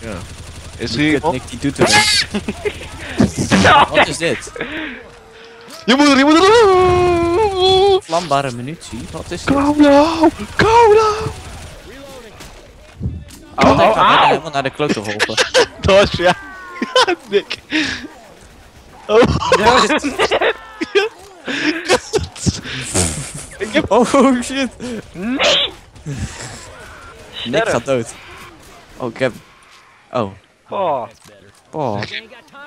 Ja. Is er hier? Nick die doet er Wat is dit? Je moet er, je moet er! Vlambare munitie? Wat is dit? Go now! Go now! Oh, ik oh, ga auw. helemaal naar de klote geholpen. Dat was ja. Nick. Oh. Ik heb... Oh, oh shit. Nee! Nick gaat dood. Oh, ik heb... Oh. Oh. Oh.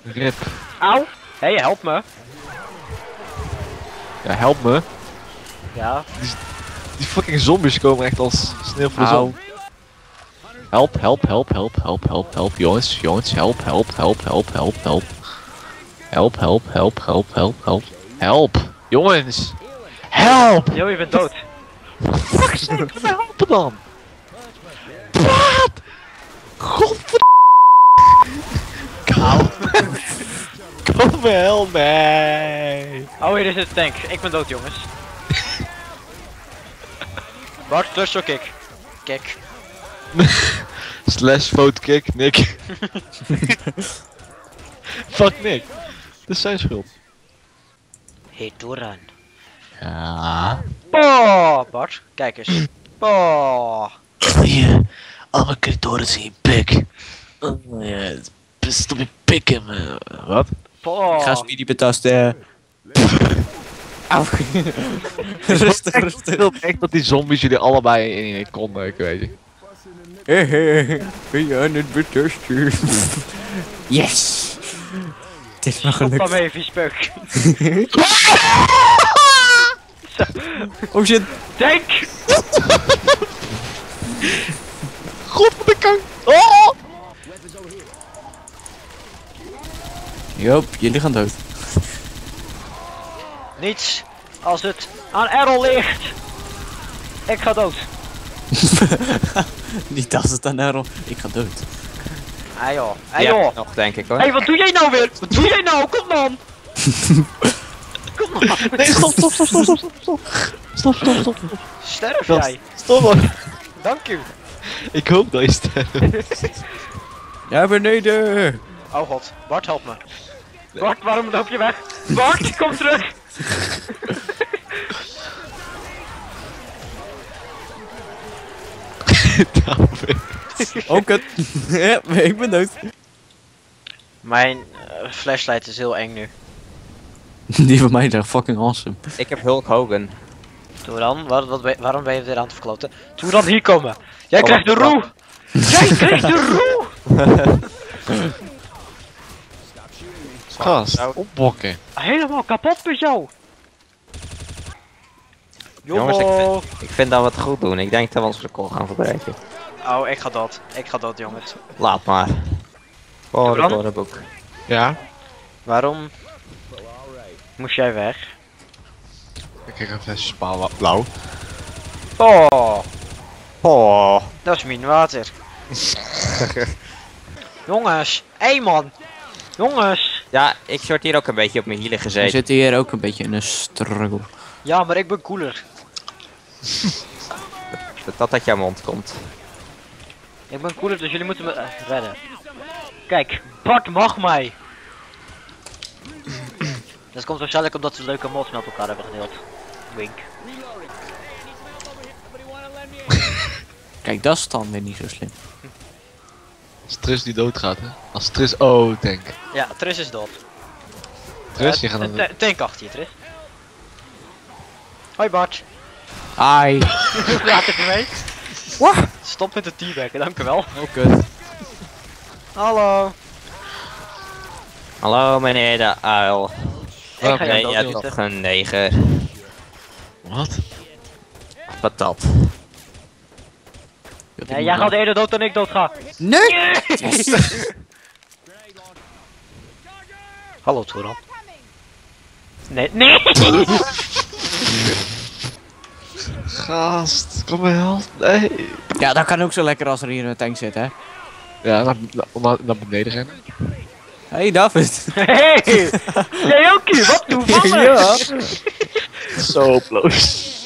Rip. Auw. Hé, hey, help me. Ja, help me. Ja. Die fucking zombies komen echt als sneeuw voor de zon. Help, help, help, help, help, help, help, jongens, jongens, help, help, help, help, help, help. Help, help, help, help, help, help. Help, jongens. Help! Yo, je bent dood. Fuck, helpen dan. Me help mij. Oh, hier is een tank. Ik ben dood, jongens. Bart, klus zo kick. Kick. Slash vote kick, Nick. Fuck Nick. Dat is zijn schuld. Hey, Doran. Ja. Oh, Bart, kijk eens. Oh. Hier, alle kritoren zien pik. Oh ja, stop je pik in me. Wat? Oh. Ga speedy betasten. Auw. rustig, Ik rustig. wil echt dat die zombies jullie allebei in één konden, ik weet je. Hehe, ben je aan het betasten? Yes! Het is me Stop gelukt. daarmee, vies peuk. Oh shit! Tank! God, wat kank. Oh! Joop, jullie gaan dood. Niets als het aan Errol ligt. Ik ga dood. Niet als het aan Errol. Ik ga dood. Hey joh, hey Ja, joh. nog denk ik hoor. Hey, wat doe jij nou weer? Wat doe jij nou? Kom dan! Kom dan! Nee, stop, stop, stop, stop, stop, stop, stop. Stop, stop. Sterf jij? stop man. Dank u. Ik hoop dat je sterft. Ja, beneden! Oh god, Bart help me. Bart, waarom loop je weg? Bart, kom terug! Oh kut. ja, ik ben dood. Mijn eh, flashlight is heel eng nu. Die van mij is echt fucking awesome. Ik heb Hulk Hogan. Toeran, wat, wat, ben- waarom ben je weer aan het verkloten? Toeran, hier komen! Jij Oh, krijgt de roe! Jij krijgt de roe! Gast, opbokken. Helemaal kapot met jou! Jongens, ik vind dat we het goed doen. Ik denk dat we ons record gaan verbreken. Oh, ik ga dood. Ik ga dood, jongens. Laat maar. Oh, Bram? recorderboek. Ja? Waarom moest jij weg? Ik krijg een flesje spaal blauw. Oh, Oh. dat is mijn water. jongens, hé man! Jongens! Ja, ik word hier ook een beetje op mijn hielen We gezeten. zitten hier ook een beetje in een struggle. Ja, maar ik ben cooler. Dat dat uit jouw mond komt. Ik ben cooler, dus jullie moeten me eh, redden. Kijk, Bart mag mij! Dat komt waarschijnlijk omdat we leuke mods met elkaar hebben gedeeld. Wink. Kijk, dat is dan weer niet zo slim. Als Tris die doodgaat, hè? Als Tris... Oh, tank. Ja, Tris is dood. Tris, Eh, je gaat een dan... ta- Tank achter je, Tris. Hoi Bart. Ai. Laat even mee. Wat? Stop met de teabaggen, dank u wel. Oh kut. Hallo. Hallo meneer de uil. Ik ga Nee, jou ja, dood toch een neger. Wat? Patat. Nee, jij gaat eerder dood dan ik dood ga. Nee! Hallo Toeran. Nee, nee! Gast, kom maar help. Nee. Ja, dat kan ook zo lekker als er hier een tank zit, hè? Ja, naar, naar, naar beneden rennen. Hey David. Hey! Jij ook hier, wat toevallig! ja. Zo oploos.